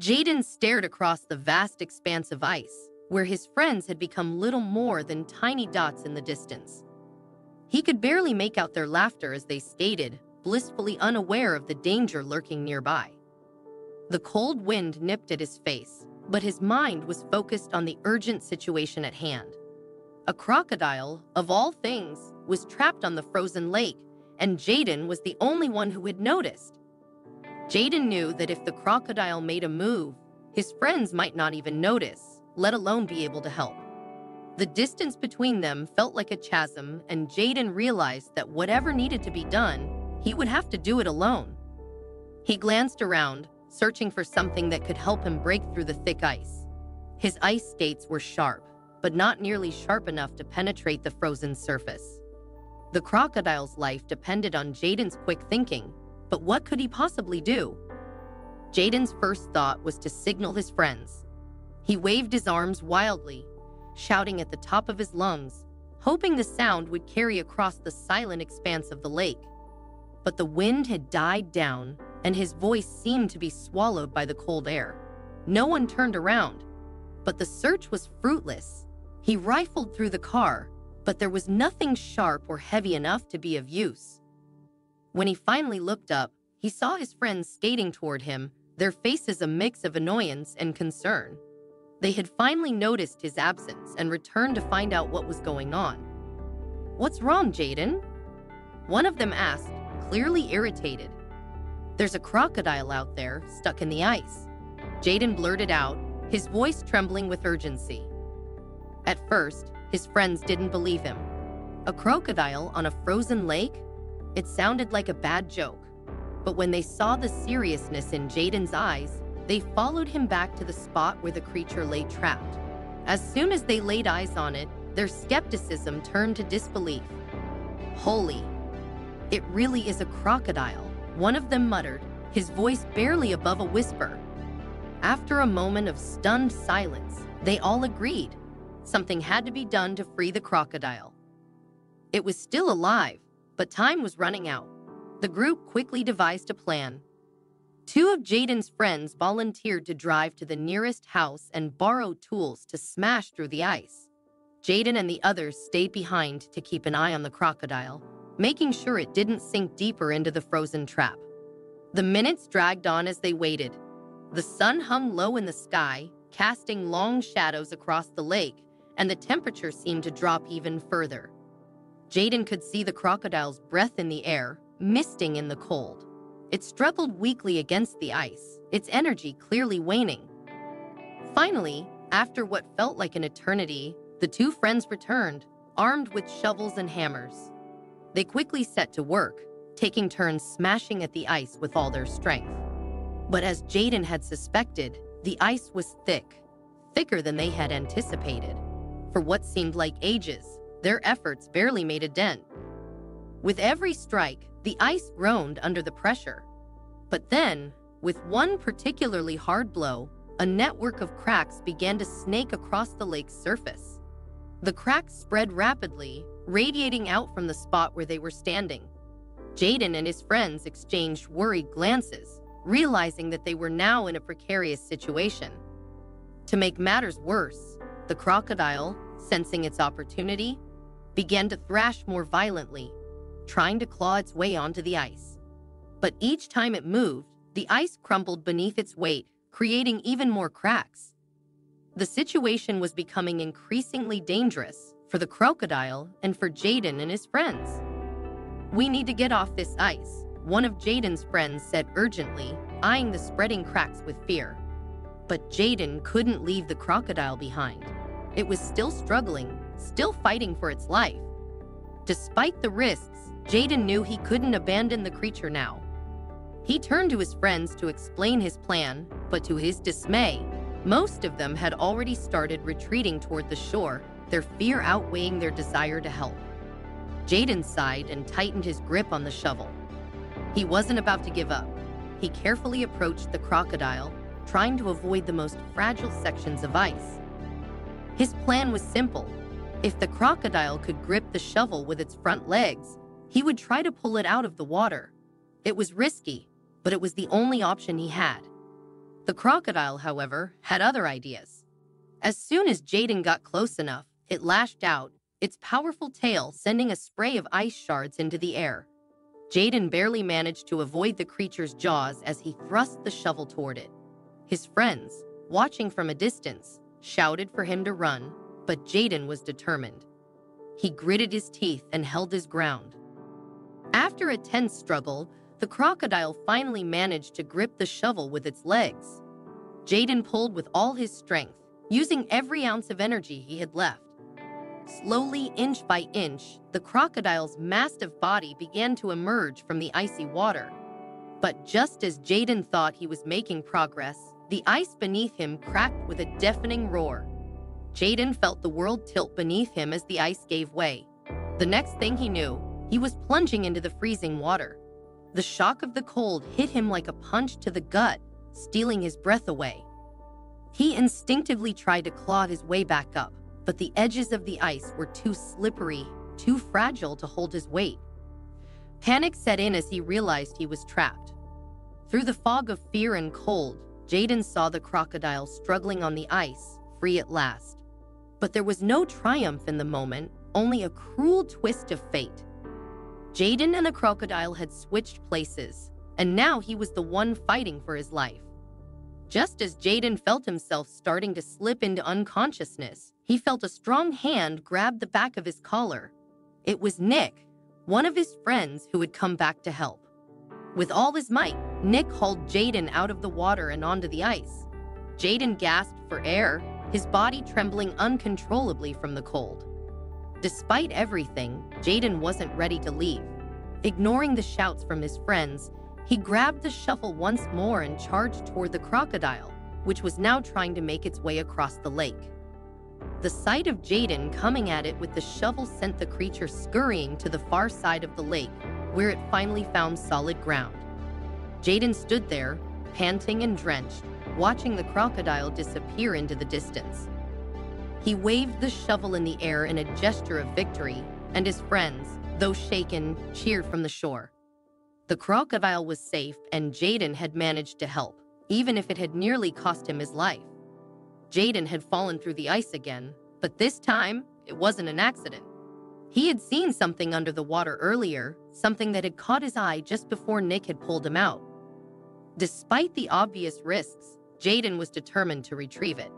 Jaden stared across the vast expanse of ice, where his friends had become little more than tiny dots in the distance. He could barely make out their laughter as they skated, blissfully unaware of the danger lurking nearby. The cold wind nipped at his face, but his mind was focused on the urgent situation at hand. A crocodile, of all things, was trapped on the frozen lake, and Jaden was the only one who had noticed. Jaden knew that if the crocodile made a move, his friends might not even notice, let alone be able to help. The distance between them felt like a chasm, and Jaden realized that whatever needed to be done, he would have to do it alone. He glanced around, searching for something that could help him break through the thick ice. His ice skates were sharp, but not nearly sharp enough to penetrate the frozen surface. The crocodile's life depended on Jaden's quick thinking, but what could he possibly do? Jaden's first thought was to signal his friends. He waved his arms wildly, shouting at the top of his lungs, hoping the sound would carry across the silent expanse of the lake. But the wind had died down, and his voice seemed to be swallowed by the cold air. No one turned around, but the search was fruitless. He rifled through the car, but there was nothing sharp or heavy enough to be of use. When he finally looked up, he saw his friends skating toward him, their faces a mix of annoyance and concern. They had finally noticed his absence and returned to find out what was going on. What's wrong, Jaden? One of them asked, clearly irritated. There's a crocodile out there, stuck in the ice. Jaden blurted out, his voice trembling with urgency. At first, his friends didn't believe him. A crocodile on a frozen lake? It sounded like a bad joke. But when they saw the seriousness in Jaden's eyes, they followed him back to the spot where the creature lay trapped. As soon as they laid eyes on it, their skepticism turned to disbelief. Holy, it really is a crocodile, one of them muttered, his voice barely above a whisper. After a moment of stunned silence, they all agreed something had to be done to free the crocodile. It was still alive, but time was running out. The group quickly devised a plan. Two of Jaden's friends volunteered to drive to the nearest house and borrow tools to smash through the ice. Jaden and the others stayed behind to keep an eye on the crocodile, making sure it didn't sink deeper into the frozen trap. The minutes dragged on as they waited. The sun hung low in the sky, casting long shadows across the lake, and the temperature seemed to drop even further. Jaden could see the crocodile's breath in the air, misting in the cold. It struggled weakly against the ice, its energy clearly waning. Finally, after what felt like an eternity, the two friends returned, armed with shovels and hammers. They quickly set to work, taking turns smashing at the ice with all their strength. But as Jaden had suspected, the ice was thick, thicker than they had anticipated. For what seemed like ages, their efforts barely made a dent. With every strike, the ice groaned under the pressure. But then, with one particularly hard blow, a network of cracks began to snake across the lake's surface. The cracks spread rapidly, radiating out from the spot where they were standing. Jaden and his friends exchanged worried glances, realizing that they were now in a precarious situation. To make matters worse, the crocodile, sensing its opportunity, began to thrash more violently, trying to claw its way onto the ice. But each time it moved, the ice crumbled beneath its weight, creating even more cracks. The situation was becoming increasingly dangerous for the crocodile and for Jaden and his friends. We need to get off this ice, one of Jaden's friends said urgently, eyeing the spreading cracks with fear. But Jaden couldn't leave the crocodile behind. It was still struggling, still fighting for its life. Despite the risks, Jaden knew he couldn't abandon the creature now. He turned to his friends to explain his plan, but to his dismay, most of them had already started retreating toward the shore, their fear outweighing their desire to help. Jaden sighed and tightened his grip on the shovel. He wasn't about to give up. He carefully approached the crocodile, trying to avoid the most fragile sections of ice. His plan was simple if the crocodile could grip the shovel with its front legs, he would try to pull it out of the water. It was risky, but it was the only option he had. The crocodile, however, had other ideas. As soon as Jaden got close enough, it lashed out, its powerful tail sending a spray of ice shards into the air. Jaden barely managed to avoid the creature's jaws as he thrust the shovel toward it. His friends, watching from a distance, shouted for him to run, but Jaden was determined. He gritted his teeth and held his ground. After a tense struggle, the crocodile finally managed to grip the shovel with its legs. Jaden pulled with all his strength, using every ounce of energy he had left. Slowly, inch by inch, the crocodile's massive body began to emerge from the icy water. But just as Jaden thought he was making progress, the ice beneath him cracked with a deafening roar. Jaden felt the world tilt beneath him as the ice gave way. The next thing he knew, he was plunging into the freezing water. The shock of the cold hit him like a punch to the gut, stealing his breath away. He instinctively tried to claw his way back up, but the edges of the ice were too slippery, too fragile to hold his weight. Panic set in as he realized he was trapped. Through the fog of fear and cold, Jaden saw the crocodile struggling on the ice, free at last. But there was no triumph in the moment, only a cruel twist of fate. Jaden and the crocodile had switched places, and now he was the one fighting for his life. Just as Jaden felt himself starting to slip into unconsciousness, he felt a strong hand grab the back of his collar. It was Nick, one of his friends who had come back to help. With all his might, Nick hauled Jaden out of the water and onto the ice. Jaden gasped for air, his body trembling uncontrollably from the cold. Despite everything, Jaden wasn't ready to leave. Ignoring the shouts from his friends, he grabbed the shovel once more and charged toward the crocodile, which was now trying to make its way across the lake. The sight of Jaden coming at it with the shovel sent the creature scurrying to the far side of the lake, where it finally found solid ground. Jaden stood there, panting and drenched, watching the crocodile disappear into the distance. He waved the shovel in the air in a gesture of victory, and his friends, though shaken, cheered from the shore. The crocodile was safe, and Jaden had managed to help, even if it had nearly cost him his life. Jaden had fallen through the ice again, but this time, it wasn't an accident. He had seen something under the water earlier, something that had caught his eye just before Nick had pulled him out. Despite the obvious risks, Jaden was determined to retrieve it.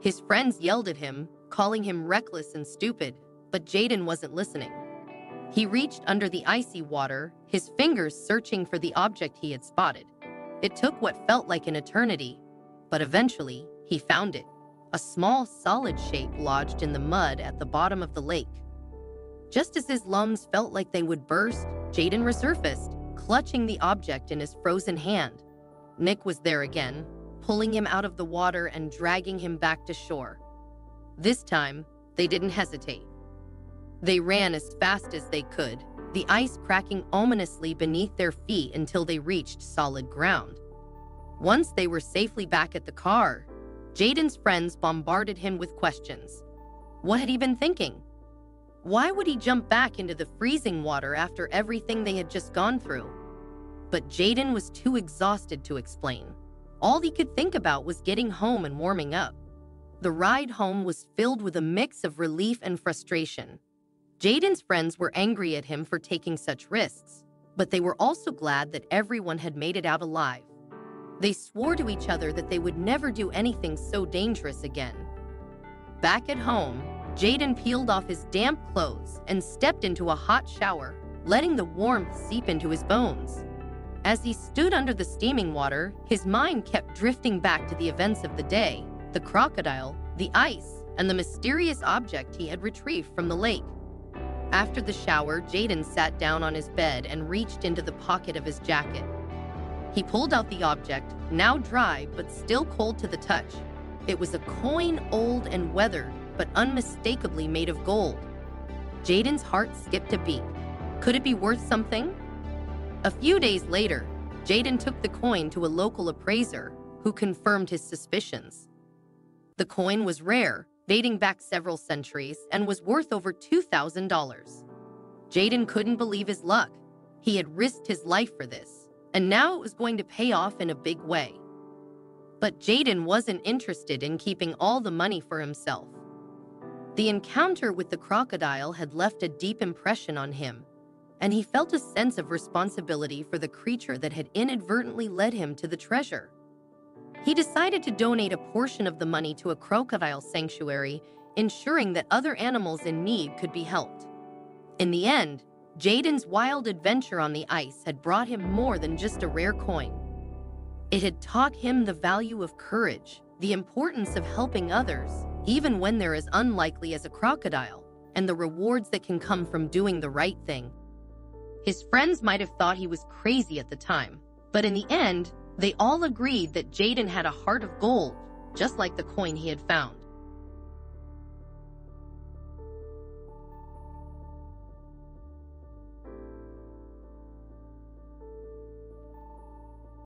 His friends yelled at him, calling him reckless and stupid, but Jaden wasn't listening. He reached under the icy water, his fingers searching for the object he had spotted. It took what felt like an eternity, but eventually he found it a small solid shape lodged in the mud at the bottom of the lake. Just as his lungs felt like they would burst, Jaden resurfaced, clutching the object in his frozen hand. Nick was there again, pulling him out of the water and dragging him back to shore. This time, they didn't hesitate. They ran as fast as they could, the ice cracking ominously beneath their feet until they reached solid ground. Once they were safely back at the car, Jaden's friends bombarded him with questions. What had he been thinking? Why would he jump back into the freezing water after everything they had just gone through? But Jaden was too exhausted to explain. All he could think about was getting home and warming up. The ride home was filled with a mix of relief and frustration. Jaden's friends were angry at him for taking such risks, but they were also glad that everyone had made it out alive. They swore to each other that they would never do anything so dangerous again. Back at home, Jaden peeled off his damp clothes and stepped into a hot shower, letting the warmth seep into his bones. As he stood under the steaming water, his mind kept drifting back to the events of the day the crocodile, the ice, and the mysterious object he had retrieved from the lake. After the shower, Jaden sat down on his bed and reached into the pocket of his jacket. He pulled out the object, now dry but still cold to the touch. It was a coin old and weathered, but unmistakably made of gold. Jaden's heart skipped a beat. Could it be worth something? A few days later, Jaden took the coin to a local appraiser who confirmed his suspicions. The coin was rare, dating back several centuries, and was worth over $2,000. Jaden couldn't believe his luck. He had risked his life for this, and now it was going to pay off in a big way. But Jaden wasn't interested in keeping all the money for himself. The encounter with the crocodile had left a deep impression on him, and he felt a sense of responsibility for the creature that had inadvertently led him to the treasure. He decided to donate a portion of the money to a crocodile sanctuary, ensuring that other animals in need could be helped. In the end, Jaden's wild adventure on the ice had brought him more than just a rare coin. It had taught him the value of courage, the importance of helping others, even when they're as unlikely as a crocodile, and the rewards that can come from doing the right thing. His friends might have thought he was crazy at the time, but in the end, they all agreed that Jaden had a heart of gold, just like the coin he had found.